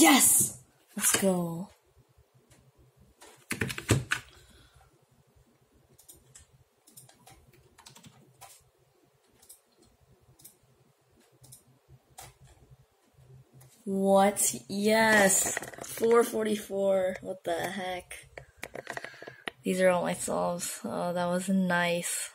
Yes! Let's go. What? Yes! 444. What the heck? These are all my solves. Oh, that was nice.